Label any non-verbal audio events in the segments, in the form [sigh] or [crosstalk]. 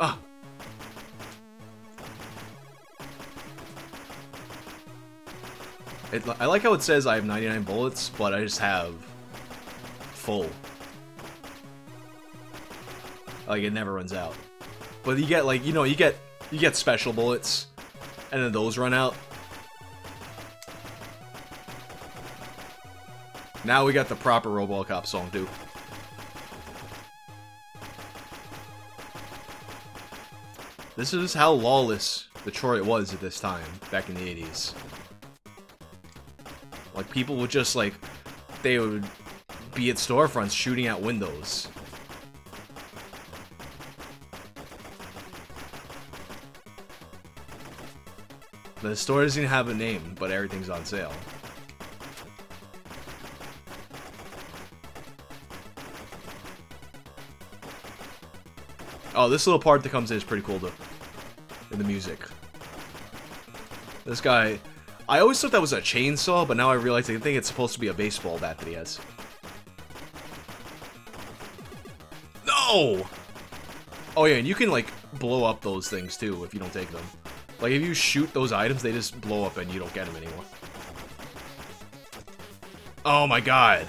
Ah. It, I like how it says I have 99 bullets, but I just have full. Like it never runs out. But you get like you know you get you get special bullets, and then those run out. Now we got the proper Robocop song too. This is how lawless Detroit was at this time, back in the 80s. Like, people would just, like, they would be at storefronts shooting out windows. The store doesn't have a name, but everything's on sale. Oh, this little part that comes in is pretty cool, though. In the music. This guy... I always thought that was a chainsaw, but now I realize I think it's supposed to be a baseball bat that he has. No! Oh yeah, and you can, like, blow up those things, too, if you don't take them. Like, if you shoot those items, they just blow up and you don't get them anymore. Oh my god.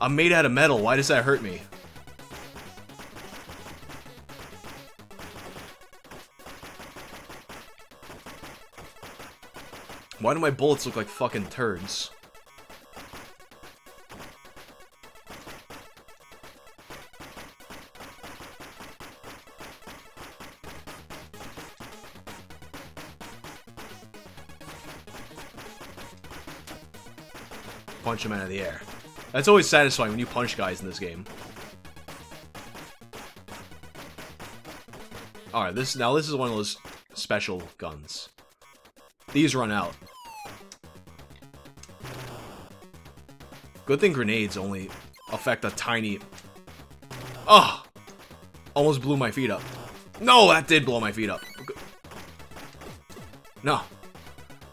I'm made out of metal, why does that hurt me? Why do my bullets look like fucking turds? Punch him out of the air. That's always satisfying when you punch guys in this game. Alright, this now this is one of those special guns. These run out. Good thing grenades only affect a tiny... Oh! Almost blew my feet up. No, that did blow my feet up. No.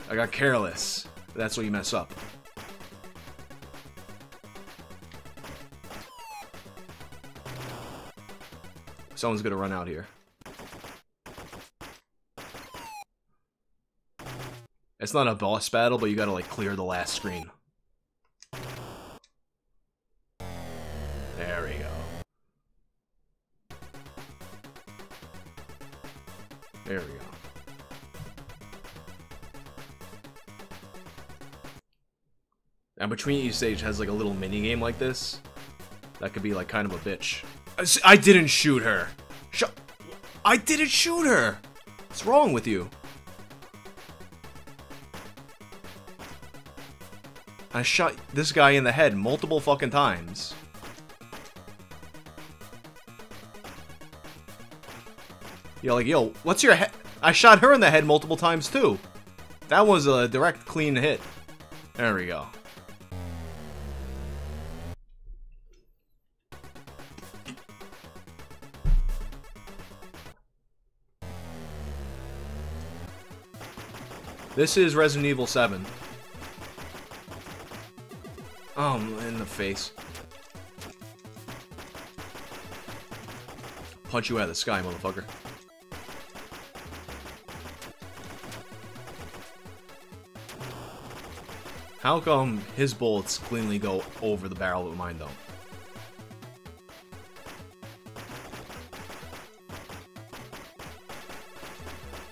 I got careless. That's what you mess up. Someone's gonna run out here. It's not a boss battle, but you gotta, like, clear the last screen. Each stage has, like, a little mini-game like this. That could be, like, kind of a bitch. I didn't shoot her! I didn't shoot her! What's wrong with you? I shot this guy in the head multiple fucking times. You're like, yo, what's your head? I shot her in the head multiple times too. That was a direct, clean hit. There we go. This is Resident Evil 7. Oh, in the face. Punch you out of the sky, motherfucker. How come his bullets cleanly go over the barrel of mine don't?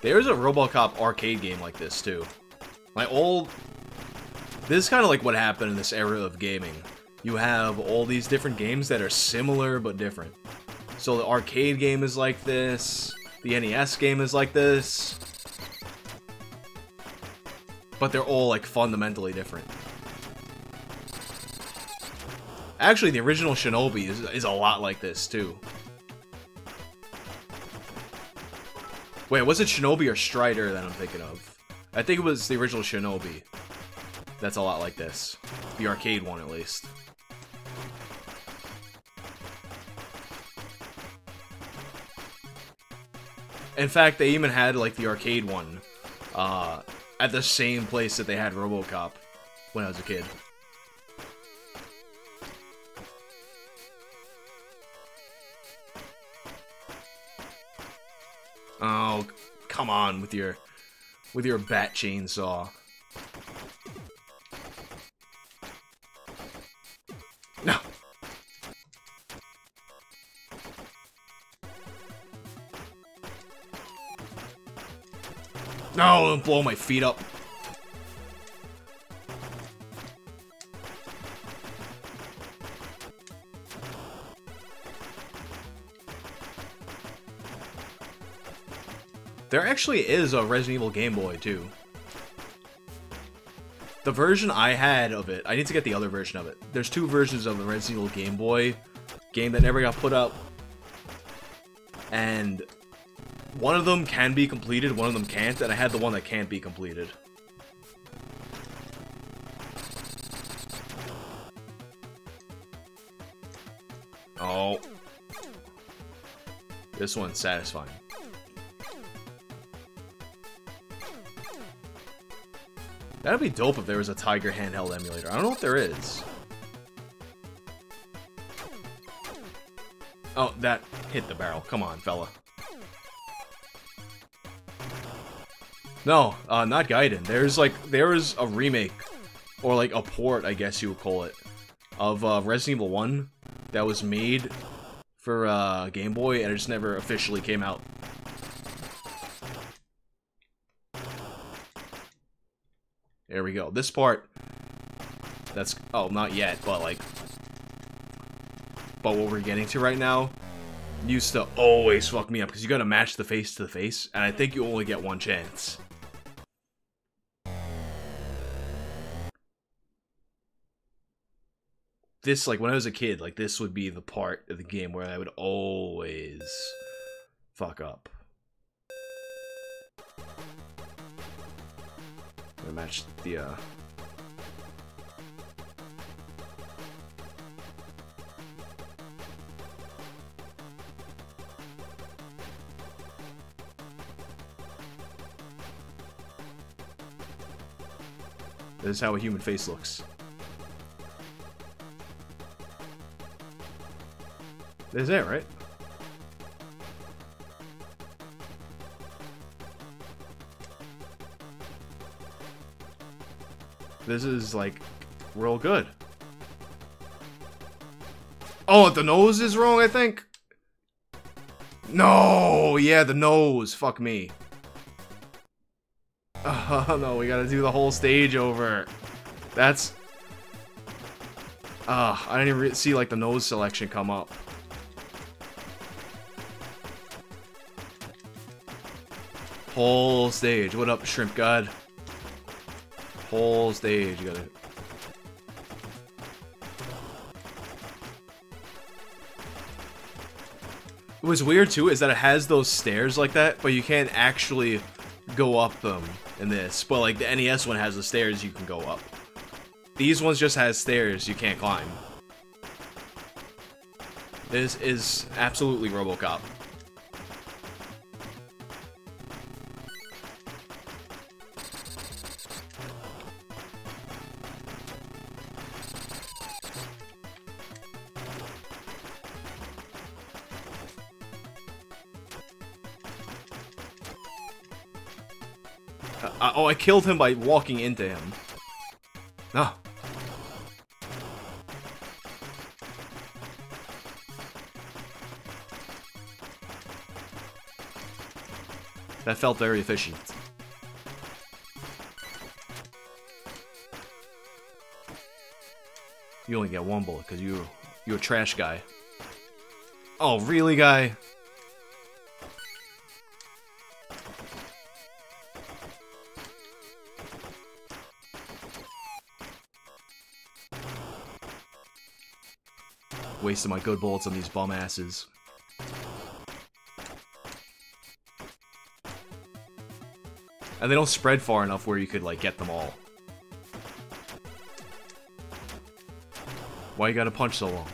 There's a Robocop arcade game like this, too. My old this is kind of like what happened in this era of gaming. You have all these different games that are similar but different. So the arcade game is like this, the NES game is like this, but they're all like fundamentally different. Actually, the original Shinobi is, is a lot like this too. Wait, was it Shinobi or Strider that I'm thinking of? I think it was the original Shinobi that's a lot like this. The arcade one, at least. In fact, they even had, like, the arcade one uh, at the same place that they had RoboCop when I was a kid. Oh, come on with your with your bat chainsaw. No. No, don't blow my feet up. There actually is a Resident Evil Game Boy, too. The version I had of it, I need to get the other version of it. There's two versions of the Resident Evil Game Boy game that never got put up. And one of them can be completed, one of them can't, and I had the one that can't be completed. Oh. This one's satisfying. That'd be dope if there was a Tiger handheld emulator. I don't know if there is. Oh, that hit the barrel. Come on, fella. No, uh, not Gaiden. There's like, there is a remake, or like a port, I guess you would call it, of uh, Resident Evil 1 that was made for uh, Game Boy, and it just never officially came out. There we This part, that's, oh, not yet, but like, but what we're getting to right now used to always fuck me up, because you gotta match the face to the face, and I think you only get one chance. This, like, when I was a kid, like, this would be the part of the game where I would always fuck up. To match the, uh... This is how a human face looks. This is it, right? This is, like, real good. Oh, the nose is wrong, I think? No! Yeah, the nose. Fuck me. [laughs] Oh, no, we gotta do the whole stage over. That's... Uh, I didn't even see, like, the nose selection come up. Whole stage. What up, Shrimp God? Whole stage. You gotta. What's weird too is that it has those stairs like that, but you can't actually go up them in this. But like the NES one has the stairs you can go up. These ones just has stairs you can't climb. This is absolutely Robocop. Uh, oh, I killed him by walking into him. No. That felt very efficient. You only get one bullet because you you're a trash guy. Oh, really, guy? Wasting my good bullets on these bum asses. And they don't spread far enough where you could, like, get them all. Why you gotta punch so long?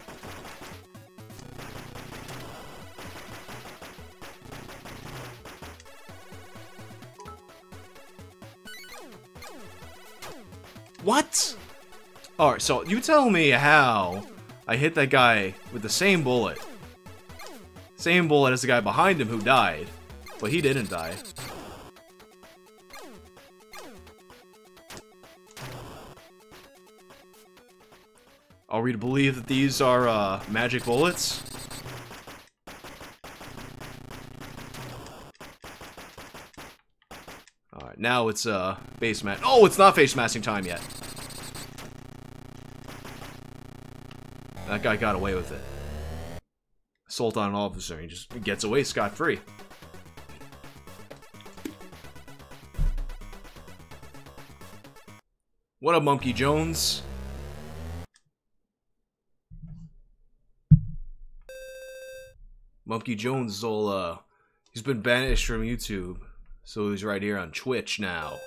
What? Alright, so you tell me how I hit that guy with the same bullet. Same bullet as the guy behind him who died. But he didn't die. Are we to believe that these are, uh, magic bullets? Alright, now it's, uh, face mask. Oh, it's not face masking time yet. That guy got away with it. Assault on an officer, he just gets away scot-free. What up, Monkey Jones? Monkey Jones is all, uh, he's been banished from YouTube, so he's right here on Twitch now.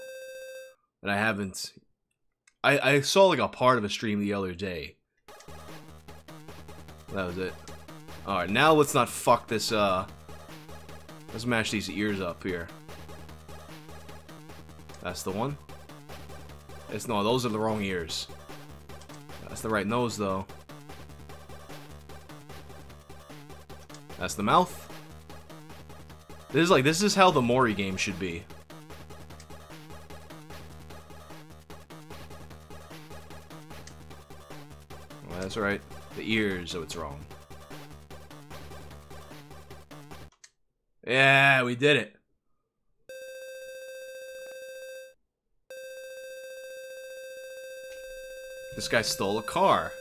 And I haven't, I, I saw like a part of a stream the other day. That was it. Alright, now let's not fuck this, uh, let's mash these ears up here. That's the one. It's no, those are the wrong ears. That's the right nose, though. That's the mouth. This is like, this is how the Mori game should be. Well, that's right. The ears, so it's wrong. Yeah, we did it. This guy stole a car.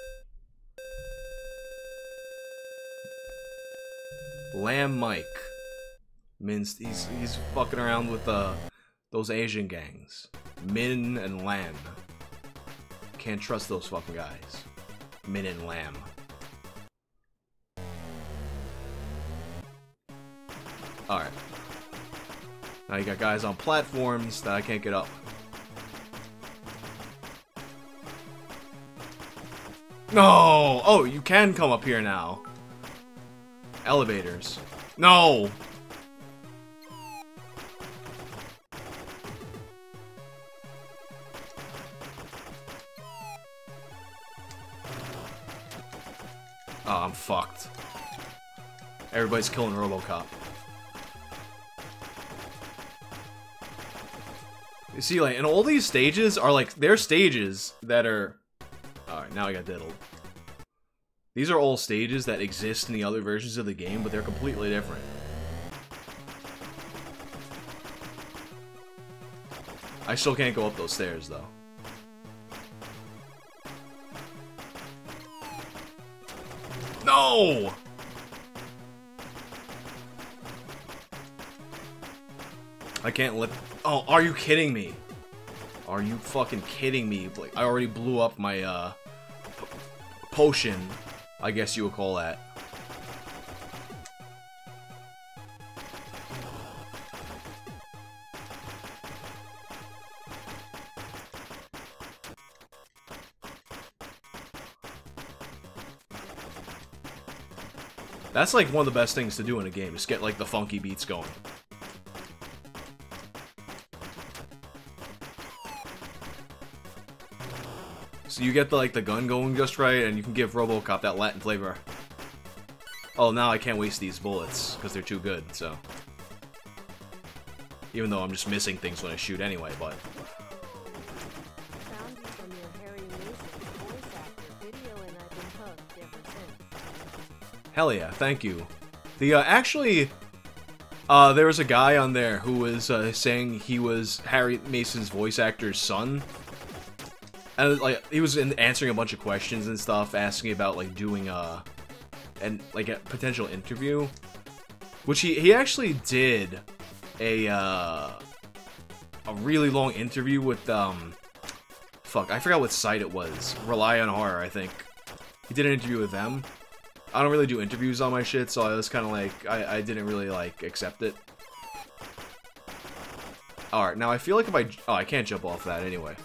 Lamb Mike. Min's he's he's fucking around with uh those Asian gangs. Min and Lamb. Can't trust those fucking guys. Min and Lamb. Alright. Now you got guys on platforms that I can't get up. No! Oh, you can come up here now. Elevators. No! I'm fucked. Everybody's killing Robocop. You see, like, and all these stages are, like, they're stages that are... Alright, now I got diddled. These are all stages that exist in the other versions of the game, but they're completely different. I still can't go up those stairs, though. No! I can't let... Oh, are you kidding me? Are you fucking kidding me? Like, I already blew up my, uh... Potion I guess you would call that. That's like one of the best things to do in a game, just get like the funky beats going. So you get the, like the gun going just right, and you can give RoboCop that Latin flavor. Oh, now I can't waste these bullets because they're too good. So, even though I'm just missing things when I shoot anyway, but. Hell yeah, thank you. The uh, actually, uh, there was a guy on there who was uh, saying he was Harry Mason's voice actor's son, and like he was in, answering a bunch of questions and stuff, asking about like doing a and like a potential interview, which he he actually did a uh, a really long interview with um fuck I forgot what site it was Rely on Horror I think he did an interview with them. I don't really do interviews on my shit, so I was kind of like I I didn't really like accept it. Alright, now I feel like if I... Oh, I can't jump off that anyway.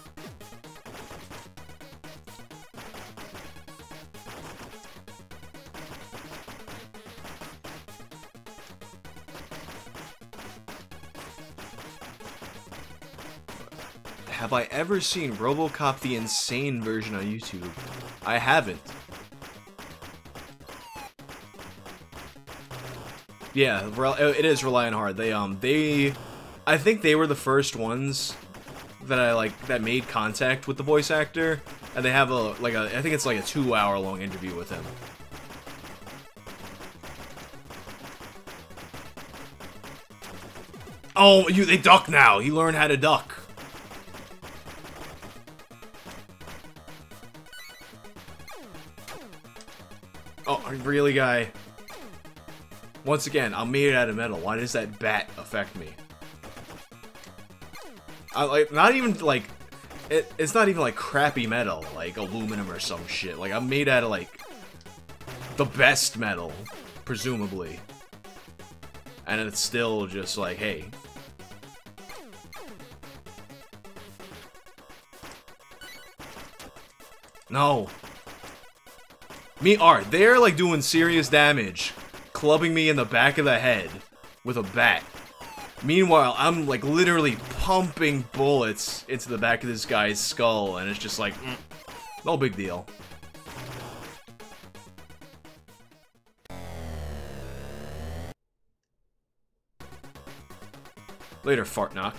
Have I ever seen Robocop the Insane version on YouTube? I haven't. Yeah, it is relying hard. They um they, I think they were the first ones that I like that made contact with the voice actor, and they have a like a I think it's like a two hour long interview with him. Oh, you they duck now. He learned how to duck. Oh, really, guy? Once again, I'm made out of metal. Why does that bat affect me? I like not even like it, it's not even like crappy metal, like aluminum or some shit. Like I'm made out of like the best metal, presumably. And it's still just like, hey. No. Me art, they're like doing serious damage clubbing me in the back of the head with a bat. Meanwhile, I'm like literally pumping bullets into the back of this guy's skull, and it's just like, mm, no big deal. Later, Fartknock.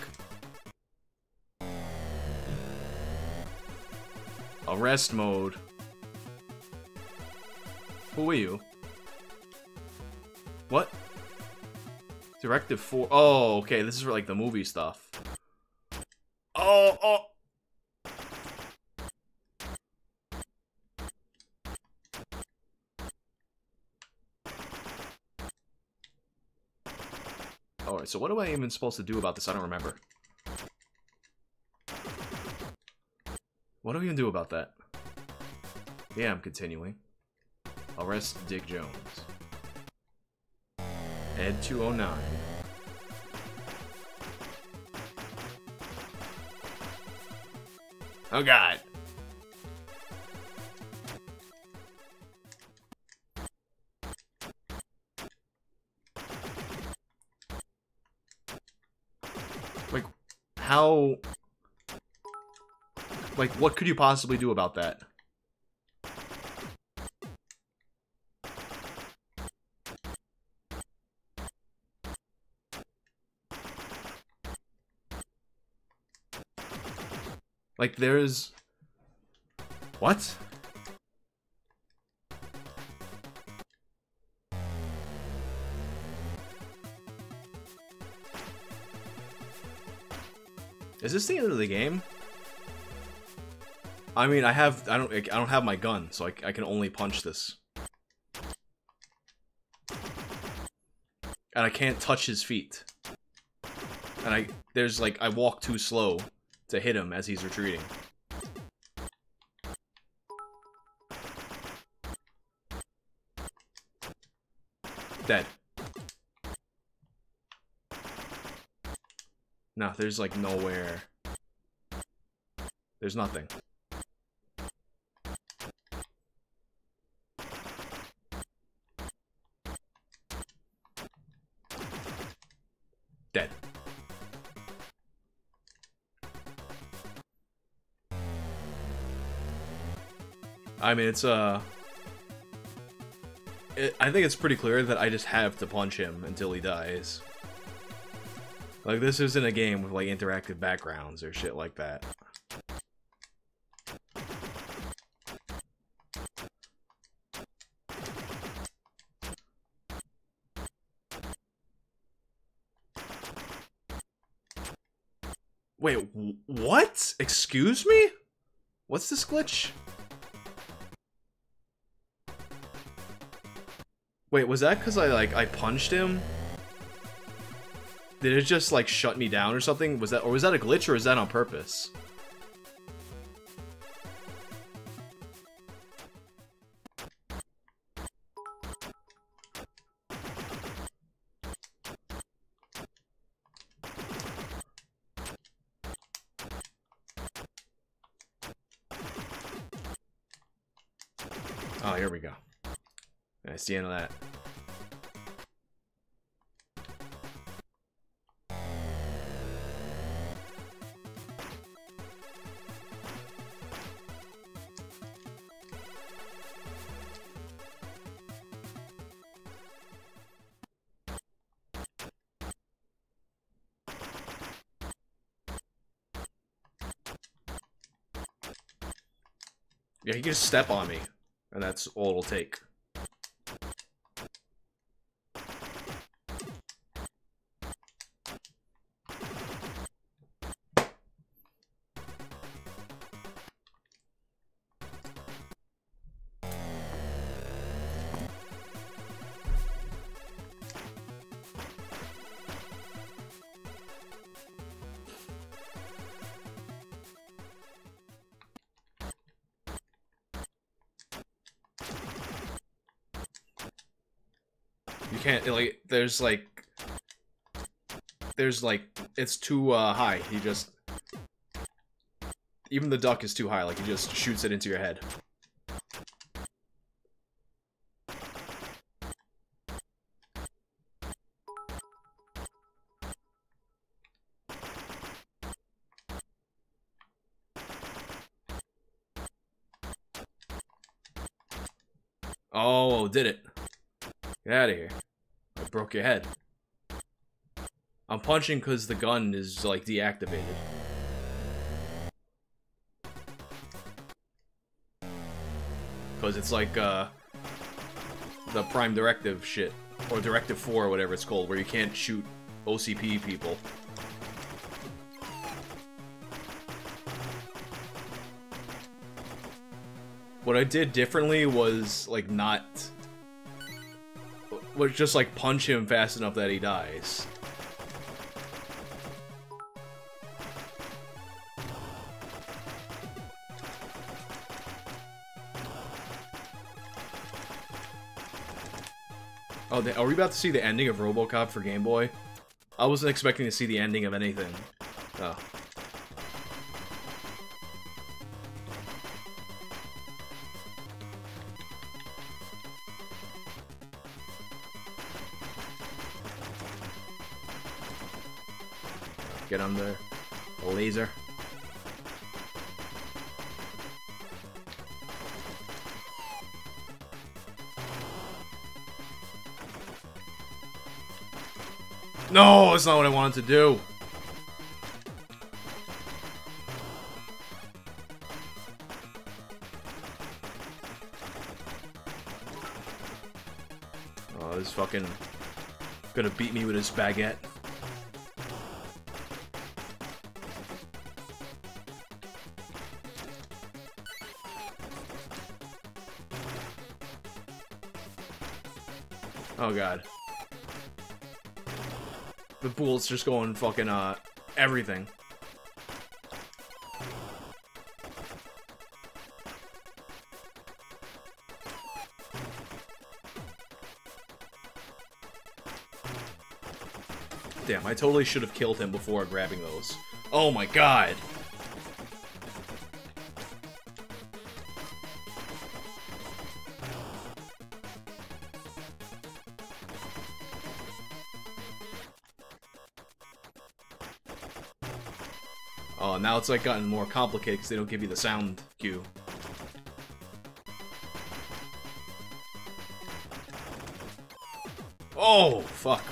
Arrest mode. Who are you? What? Directive 4. Oh, okay. This is for, like, the movie stuff. Oh, oh. Alright, so what am I even supposed to do about this? I don't remember. What do we even do about that? Yeah, I'm continuing. Arrest Dick Jones. Ed 209. Oh god. Like, how... Like, what could you possibly do about that? Like, there's... What? Is this the end of the game? I mean, I have I don't I don't have my gun, so I, I can only punch this. And I can't touch his feet. And I there's like I walk too slow to hit him as he's retreating. Dead. No, there's like nowhere. There's nothing. I mean, it's, uh... It, I think it's pretty clear that I just have to punch him until he dies. Like, this isn't a game with, like, interactive backgrounds or shit like that. Wait, what? Excuse me? What's this glitch? Wait, was that because I, like, I punched him? Did it just, like, shut me down or something? Was that, or was that a glitch, or is that on purpose? Oh, here we go. That's the end of that. Just step on me, and that's all it'll take. There's like there's like it's too uh, high. He just even the duck is too high. Like he just shoots it into your head. Oh, did it. Get out of here. Broke your head. I'm punching because the gun is, like, deactivated. Because it's like, uh... The Prime Directive shit. Or Directive 4, or whatever it's called, where you can't shoot OCP people. What I did differently was, like, not was just like punch him fast enough that he dies. Oh, are we about to see the ending of RoboCop for Game Boy? I wasn't expecting to see the ending of anything. Oh. The laser. No, that's not what I wanted to do. Oh, this fucking gonna beat me with his baguette. Oh god. The bullets just going fucking, uh, everything. Damn, I totally should have killed him before grabbing those. Oh my god! Now it's like gotten more complicated because they don't give you the sound cue. Oh, fuck.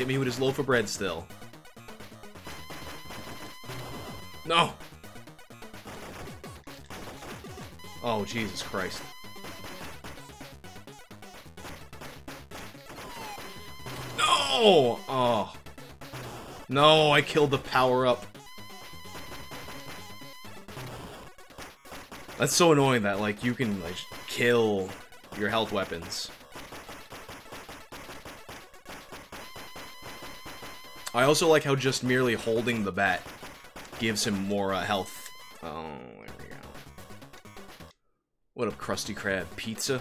Hit me with his loaf of bread still. No! Oh, Jesus Christ. No! Oh. No, I killed the power-up. That's so annoying that, like, you can, like, kill your health weapons. I also like how just merely holding the bat gives him more uh, health. Oh, there we go. What up, Krusty Krab? Pizza?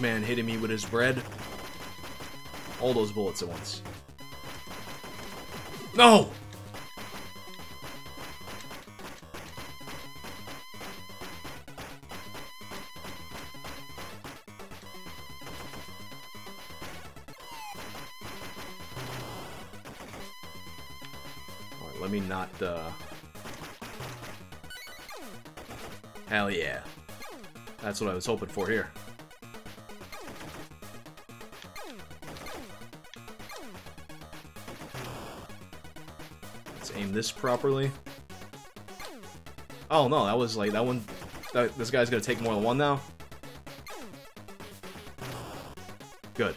Frenchman hitting me with his bread. All those bullets at once. No! Let me not, uh... Hell yeah. That's what I was hoping for here. This properly. Oh no, that was like, that one... That, this guy's gonna take more than one now? Good.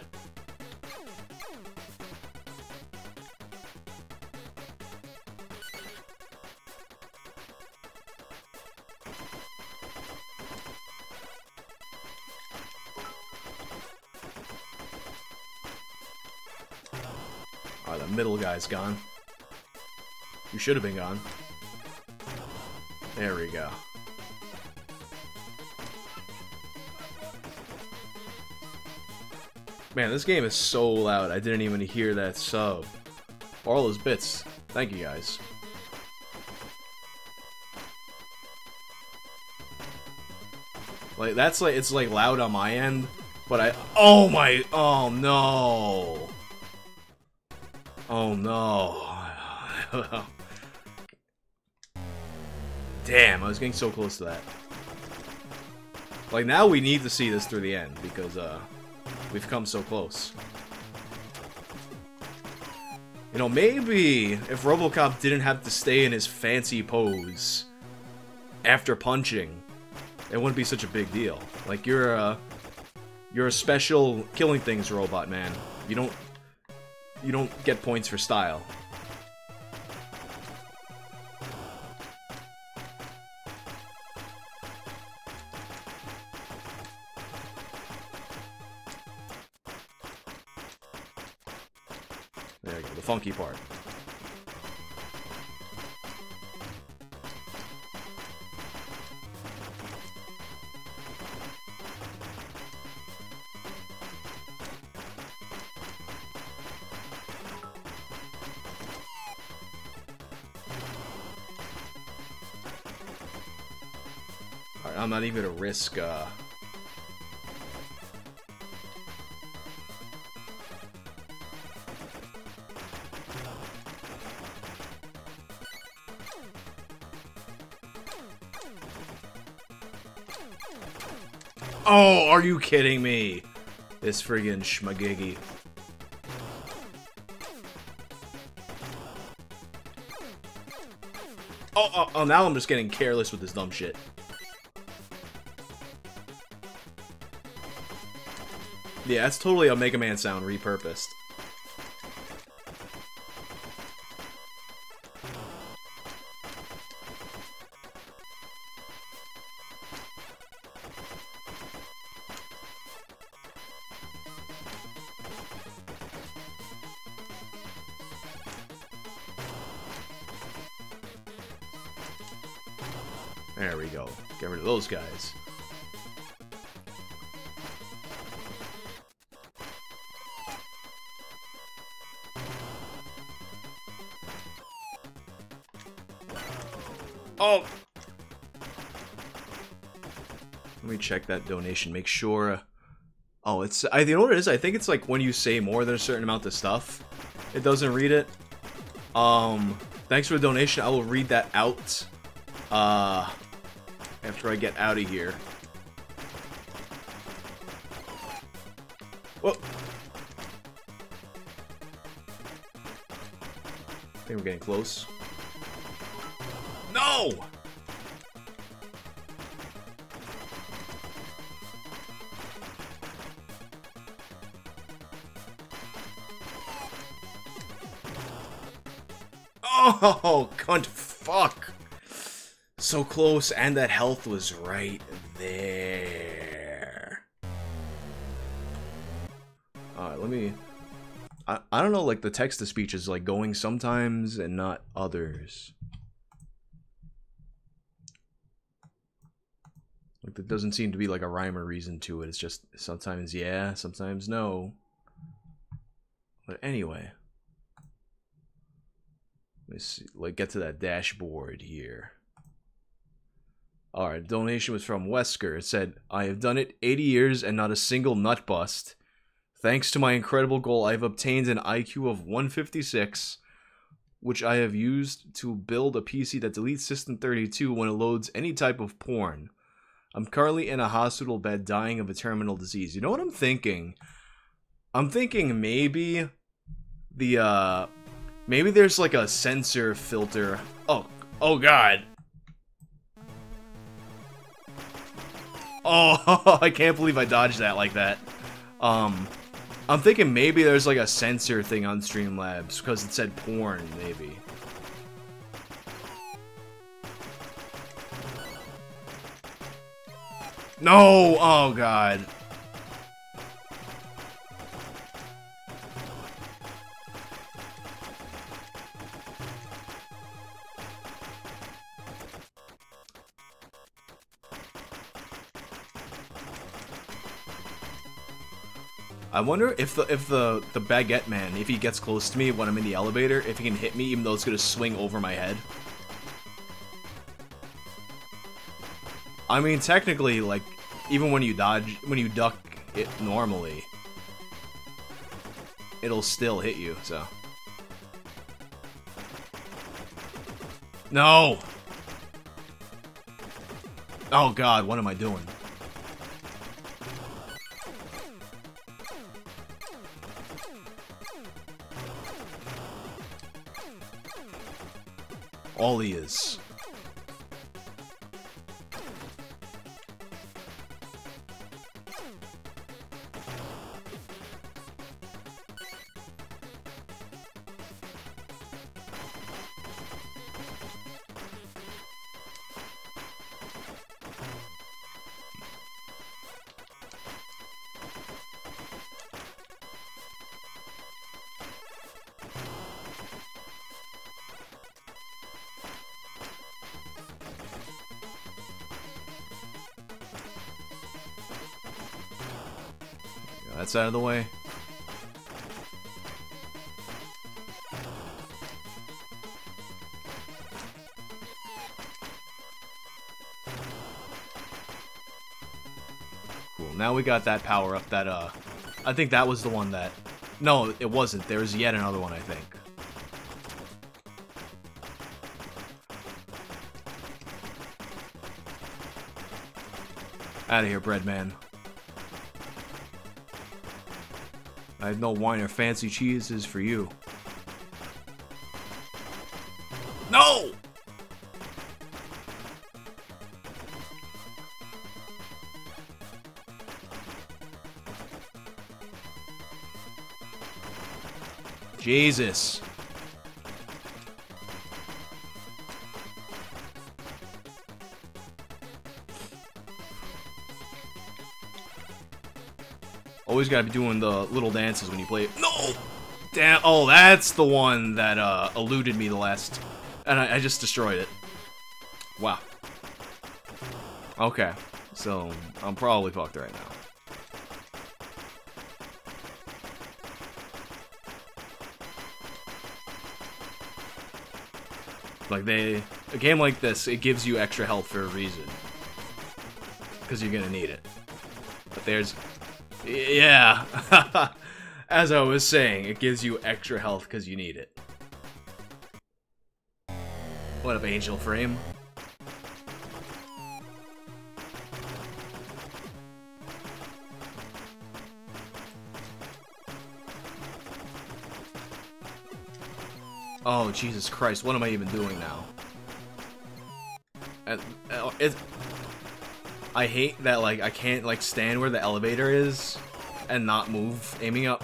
Alright, the middle guy's gone. You should have been gone. There we go. Man, this game is so loud. I didn't even hear that sub. All those bits. Thank you guys. Like that's like it's like loud on my end, but I oh my oh no. Oh no. [laughs] Damn, I was getting so close to that. Like now we need to see this through the end because uh we've come so close. You know, maybe if Robocop didn't have to stay in his fancy pose after punching, it wouldn't be such a big deal. Like you're a you're a special killing things robot, man. You don't you don't get points for style. Funky part. I'm not even gonna risk, uh... are you kidding me? This friggin' schmagiggy. Oh, oh, oh, now I'm just getting careless with this dumb shit. Yeah, that's totally a Mega Man sound repurposed. Those guys. Oh! Let me check that donation, make sure... Oh, it's... I you know what it is? I think it's like when you say more than a certain amount of stuff, it doesn't read it. Um, thanks for the donation. I will read that out, uh, after I get out of here. Whoa! I think we're getting close. No! Oh, [laughs] cunt fuck. So close, and that health was right there. Alright, let me... I, I don't know, like, the text-to-speech is, like, going sometimes and not others. Like there doesn't seem to be like a rhyme or reason to it. It's just sometimes yeah, sometimes no. But anyway. Let's see, like get to that dashboard here. Alright, donation was from Wesker. It said, I have done it 80 years and not a single nut bust. Thanks to my incredible goal, I've obtained an IQ of 156, which I have used to build a PC that deletes System 32 when it loads any type of porn. I'm currently in a hospital bed dying of a terminal disease. You know what I'm thinking? I'm thinking maybe the uh maybe there's like a censor filter. Oh, oh god. Oh, [laughs] I can't believe I dodged that like that. Um, I'm thinking maybe there's like a censor thing on Streamlabs because it said porn, maybe. No! Oh god. I wonder if the if the the baguette man, if he gets close to me when I'm in the elevator, if he can hit me even though it's gonna swing over my head. I mean, technically, like, even when you dodge, when you duck it normally, it'll still hit you, so. No! Oh god, what am I doing? All out of the way. Cool. Now we got that power up that, uh... I think that was the one that... No, it wasn't. There was yet another one, I think. Out of here, bread man. I have no wine or fancy cheeses for you. No! Jesus. Always gotta be doing the little dances when you play it. No! Damn, oh, that's the one that uh, eluded me the last... And I, I just destroyed it. Wow. Okay, so I'm probably fucked right now. Like they, a game like this, it gives you extra health for a reason. Because you're gonna need it. But there's yeah. [laughs] As I was saying, it gives you extra health because you need it. What up, Angel Frame? Oh, Jesus Christ, what am I even doing now? Uh, it, I hate that, like, I can't, like, stand where the elevator is and not move aiming up.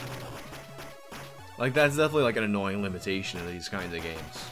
Like, that's definitely, like, an annoying limitation of these kinds of games.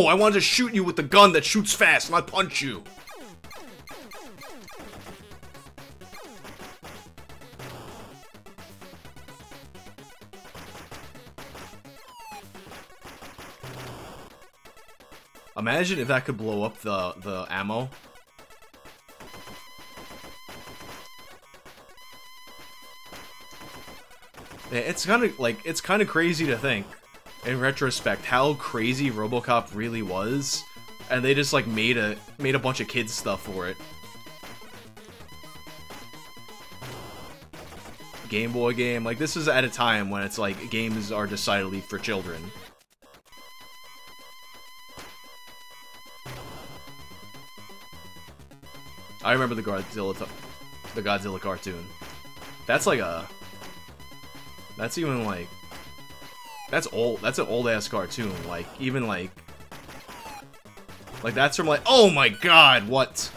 No! I wanted to shoot you with the gun that shoots fast, not punch you! Imagine if that could blow up the, the ammo. Yeah, it's kind of, like, it's kind of crazy to think, in retrospect, how crazy RoboCop really was, and they just, like, made a, made a bunch of kids stuff for it. Game Boy game, like, this is at a time when it's, like, games are decidedly for children. I remember the Godzilla, the Godzilla cartoon. That's like a. That's even like. That's old. That's an old ass cartoon. Like even like. Like that's from like. Oh my god! What?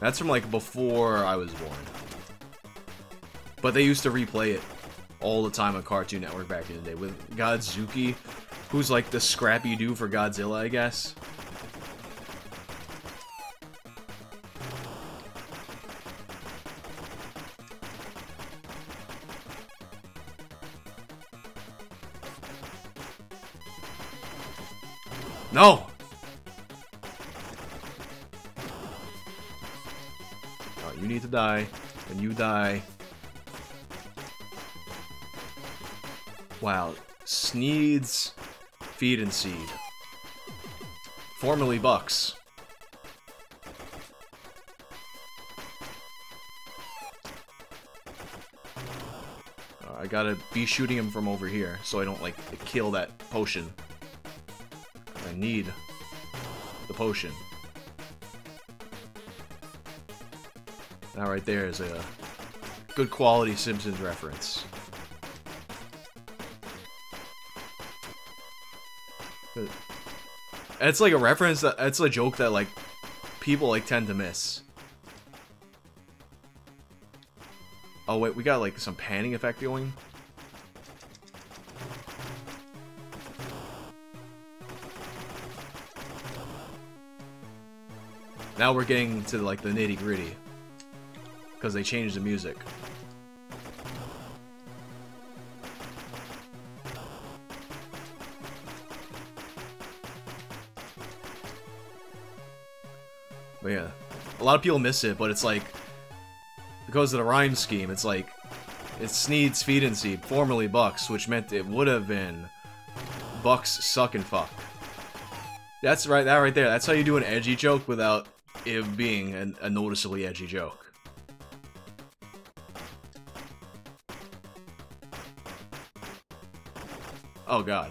That's from like before I was born. But they used to replay it all the time on Cartoon Network back in the day with Godzooky, who's like the Scrappy Doo for Godzilla, I guess. No! Oh, you need to die, and you die. Wow. Sneed's Feed and Seed. Formerly Bucks. Uh, I gotta be shooting him from over here, so I don't, like, kill that potion. I need the potion. That right there is a good quality Simpsons reference. It's like a reference that it's a joke that like people like tend to miss. Oh wait, we got like some panning effect going. Now we're getting to like the nitty gritty. Because they changed the music. But yeah, a lot of people miss it, but it's like, because of the rhyme scheme, it's like, it's Sneed's Feed and Seed, formerly Bucks, which meant it would have been Bucks Suck and Fuck. That's right, that right there. That's how you do an edgy joke without it being an, a noticeably edgy joke. Oh god.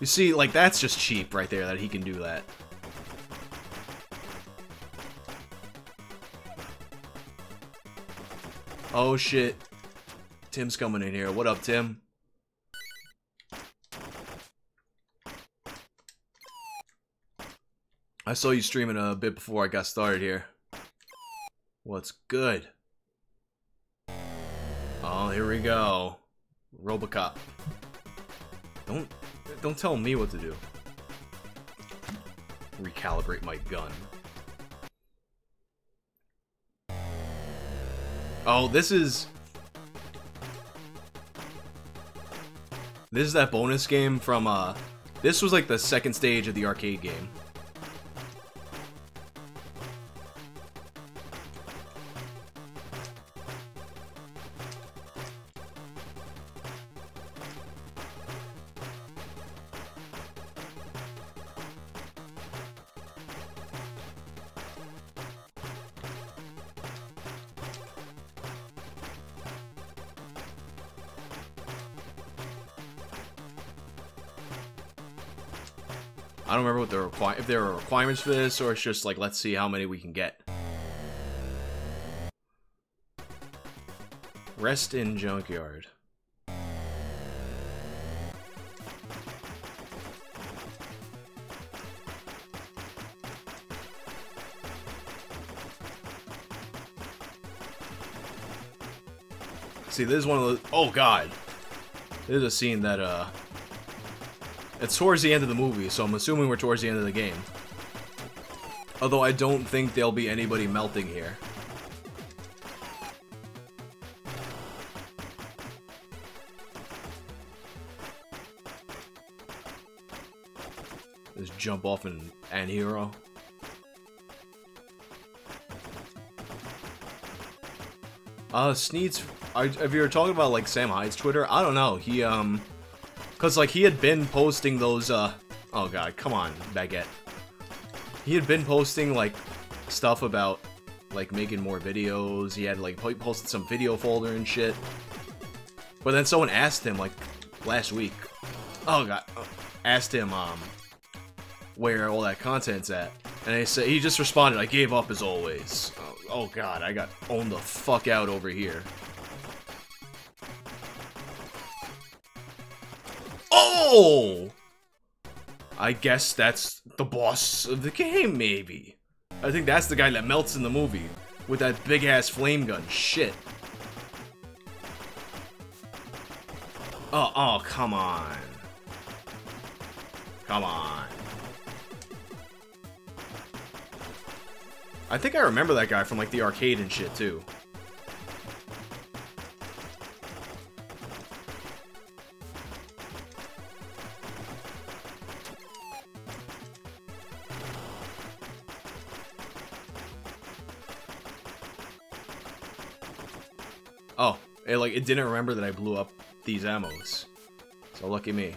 You see, like, that's just cheap right there that he can do that. Oh shit. Tim's coming in here. What up, Tim? I saw you streaming a bit before I got started here. What's good? Oh, here we go. Robocop. Don't don't tell me what to do. Recalibrate my gun. Oh, this is... This is that bonus game from, uh... This was like the second stage of the arcade game. I don't remember what the require if there are requirements for this, or it's just like let's see how many we can get. Rest in junkyard. See, this is one of those. Oh God, there's a scene that uh it's towards the end of the movie, so I'm assuming we're towards the end of the game. Although I don't think there'll be anybody melting here. Just jump off an hero. Uh, Sneeds, are, if you're talking about, like, Sam Hyde's Twitter, I don't know, he, um, because, like, he had been posting those, uh, oh god, come on, Baguette. He had been posting, like, stuff about, like, making more videos, he had, like, posted some video folder and shit. But then someone asked him, like, last week, oh god, asked him, um, where all that content's at. And he said he just responded, I gave up as always. Oh, oh god, I got owned the fuck out over here. Oh! I guess that's the boss of the game, maybe. I think that's the guy that melts in the movie. With that big-ass flame gun. Shit. Oh, oh, come on. Come on. I think I remember that guy from, like, the arcade and shit, too. It, like, it didn't remember that I blew up these ammos. So lucky me.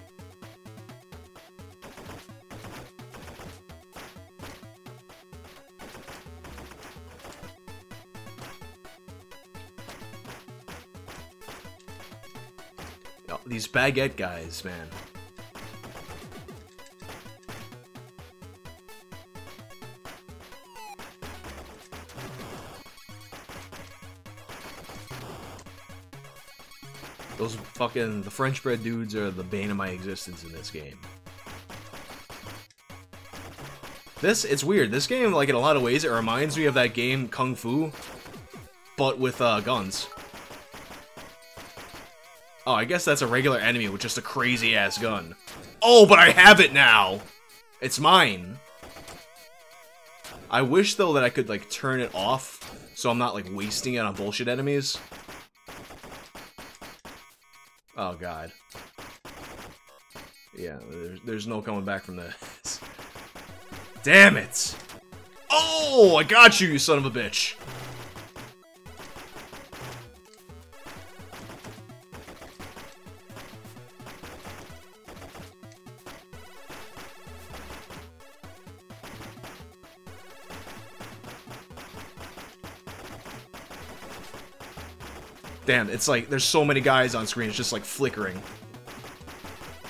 Oh, these baguette guys, man. Those fucking, the French bread dudes are the bane of my existence in this game. This, it's weird. This game, like, in a lot of ways, it reminds me of that game Kung Fu, but with, uh, guns. Oh, I guess that's a regular enemy with just a crazy-ass gun. Oh, but I have it now! It's mine. I wish, though, that I could, like, turn it off so I'm not, like, wasting it on bullshit enemies. Oh, God. Yeah, there's, there's no coming back from this. [laughs] Damn it! Oh, I got you, you son of a bitch! Damn, it's like, there's so many guys on screen, it's just like flickering.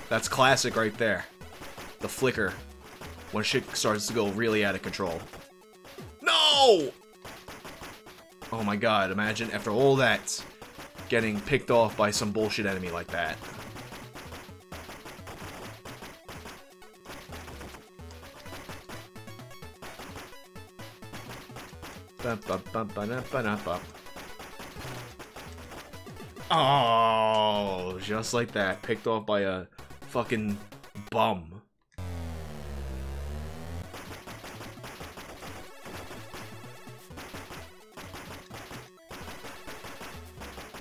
That's classic right there. The flicker. When shit starts to go really out of control. No! Oh my god, imagine after all that, getting picked off by some bullshit enemy like that. Oh, just like that. Picked off by a fucking bum.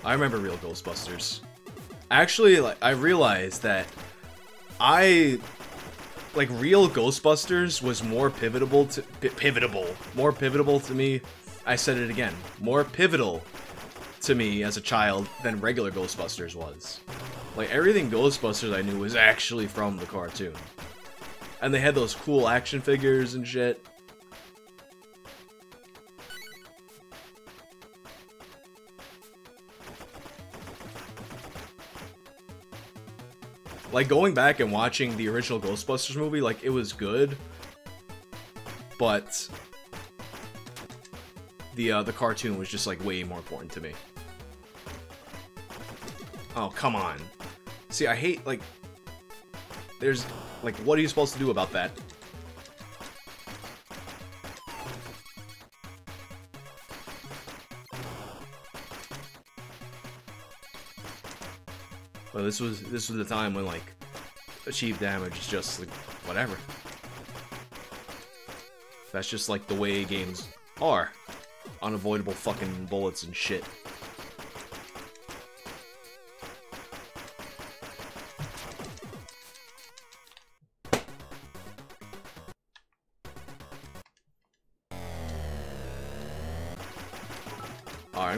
I remember real Ghostbusters. Actually, like I realized that I like real Ghostbusters was more pivotal to pivotal, more pivotal to me. I said it again. More pivotal to me as a child than regular Ghostbusters was. Like, everything Ghostbusters I knew was actually from the cartoon. And they had those cool action figures and shit. Like, going back and watching the original Ghostbusters movie, like, it was good. But... The, uh, the cartoon was just, like, way more important to me. Oh, come on. See, I hate, like... There's... Like, what are you supposed to do about that? But this was this was the time when like achieved damage is just like whatever. That's just like the way games are. Unavoidable fucking bullets and shit.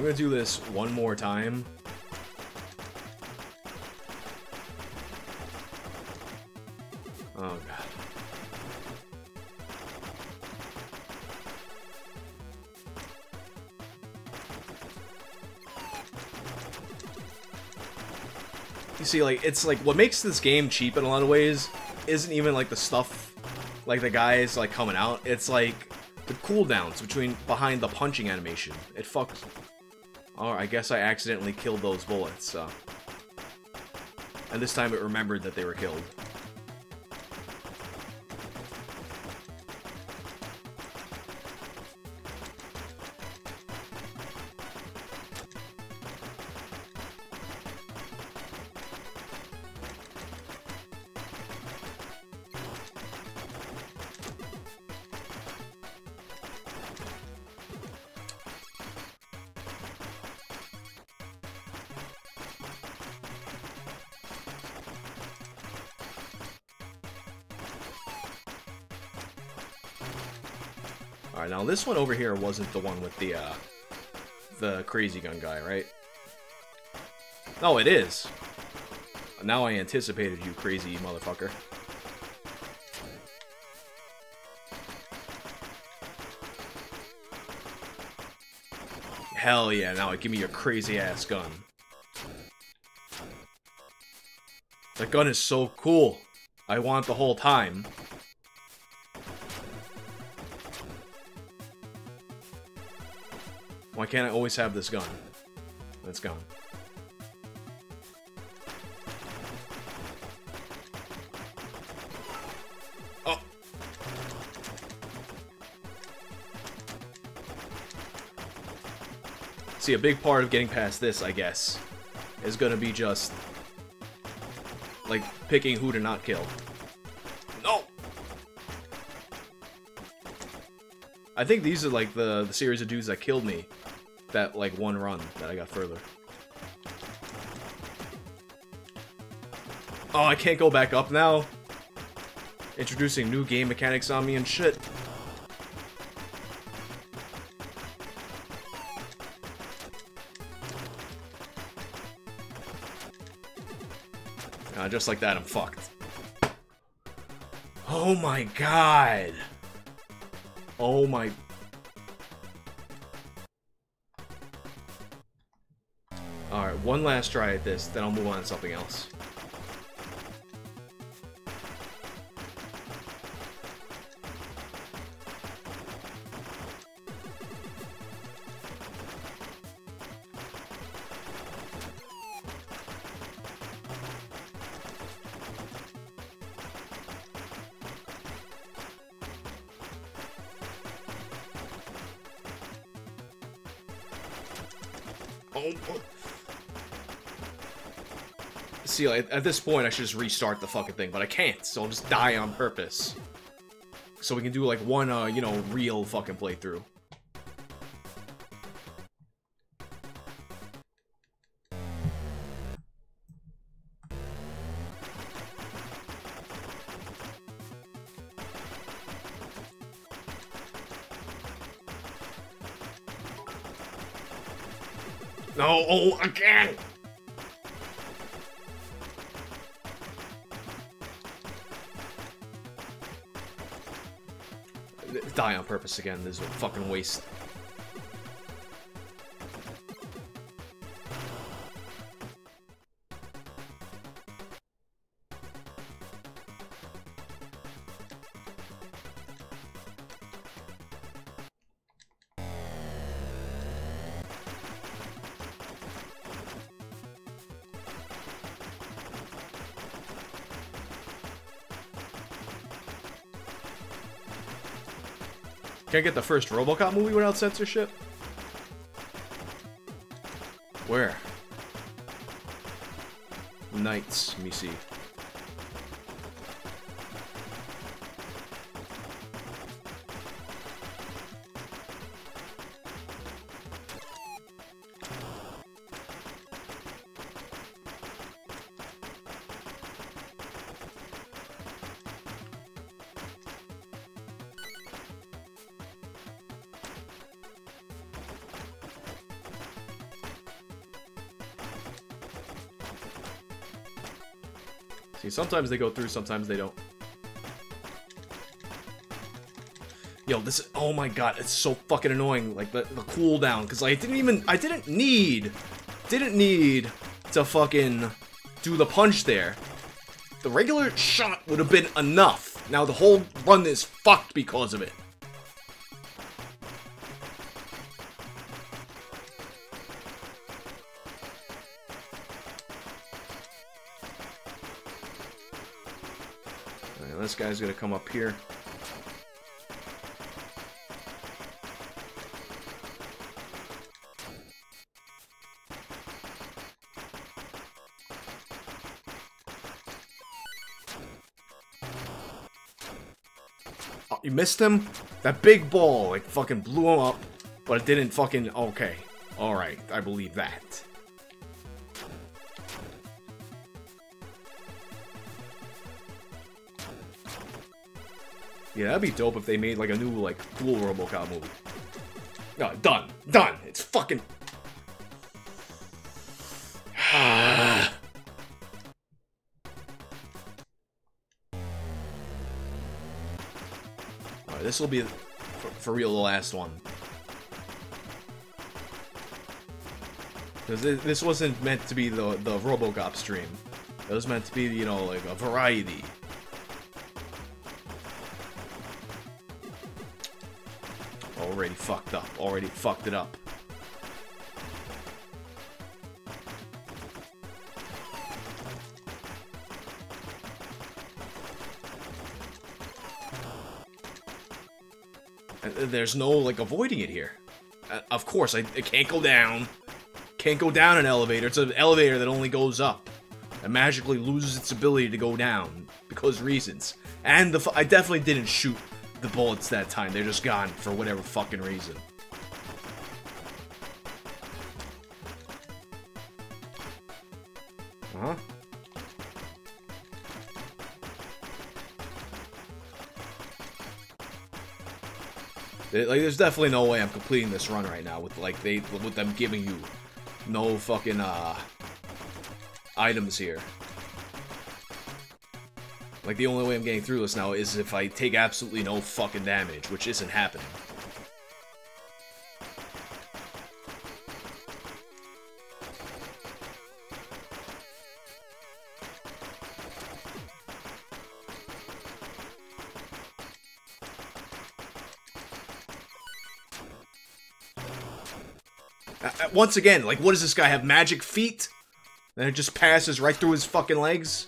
Gonna do this one more time. Oh god. You see, like, it's like, what makes this game cheap in a lot of ways isn't even like the stuff, like the guys like coming out. It's like the cooldowns between behind the punching animation. It fucks. Oh, I guess I accidentally killed those bullets. So. And this time it remembered that they were killed. Alright, now this one over here wasn't the one with the, uh, the crazy gun guy, right? No, it is. Now I anticipated you, crazy motherfucker. Hell yeah, now give me your crazy ass gun. That gun is so cool. I want the whole time. Can't I always have this gun? That's gone. Oh! See, a big part of getting past this, I guess, is gonna be just, like, picking who to not kill. No! I think these are, like, the, the series of dudes that killed me that like one run that I got further. Oh, I can't go back up now? Introducing new game mechanics on me and shit. Uh, just like that, I'm fucked. Oh my god! Oh my one last try at this, then I'll move on to something else. See, like, at this point, I should just restart the fucking thing, but I can't, so I'll just die on purpose. So we can do, like, one, uh, you know, real fucking playthrough. No, oh, again! Die on purpose again. This is a fucking waste. Can I get the first Robocop movie without censorship? Where? knights. Let me see. Sometimes they go through, sometimes they don't. Yo, this is, oh my god, it's so fucking annoying, like, the, the cooldown, because I didn't even, I didn't need, didn't need to fucking do the punch there. The regular shot would have been enough. Now the whole run is fucked because of it. Guy's gonna come up here. Oh, you missed him? That big ball, like, fucking blew him up, but it didn't fucking... Okay. Alright, I believe that. Yeah, that'd be dope if they made like a new like cool RoboCop movie. No, done, done. It's fucking. [sighs] Alright, this will be for, for real the last one. Because this wasn't meant to be the the RoboCop stream. It was meant to be, you know, like a variety. Fucked up. Already fucked it up. There's no, like, avoiding it here. Uh, of course, I, I can't go down. Can't go down an elevator. It's an elevator that only goes up. It magically loses its ability to go down because reasons. And the I definitely didn't shoot the bullets that time. They're just gone for whatever fucking reason. Uh huh. Like, there's definitely no way I'm completing this run right now with like they with them giving you no fucking uh items here. Like, the only way I'm getting through this now is if I take absolutely no fucking damage, which isn't happening. once again, like, what does this guy have? Magic feet? Then it just passes right through his fucking legs?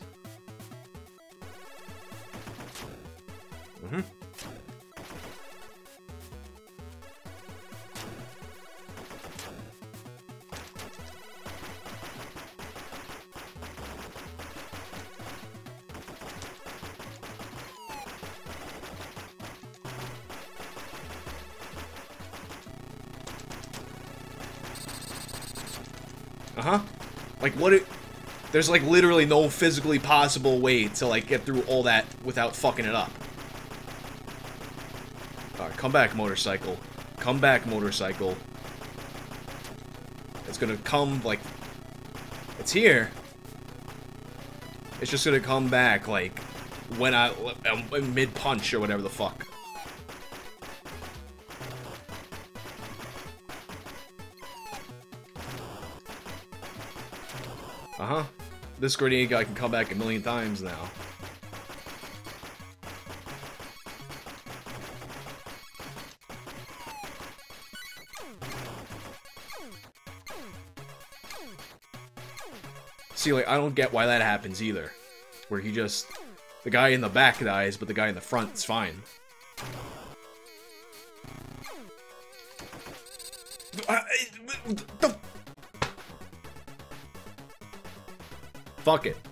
There's, like, literally no physically possible way to, like, get through all that without fucking it up. Alright, come back, motorcycle. Come back, motorcycle. It's gonna come, like... It's here. It's just gonna come back, like, when I... Um, mid-punch or whatever the fuck. This grenade guy can come back a million times now. See, like, I don't get why that happens either. Where he just... The guy in the back dies, but the guy in the front is fine. Fuck it.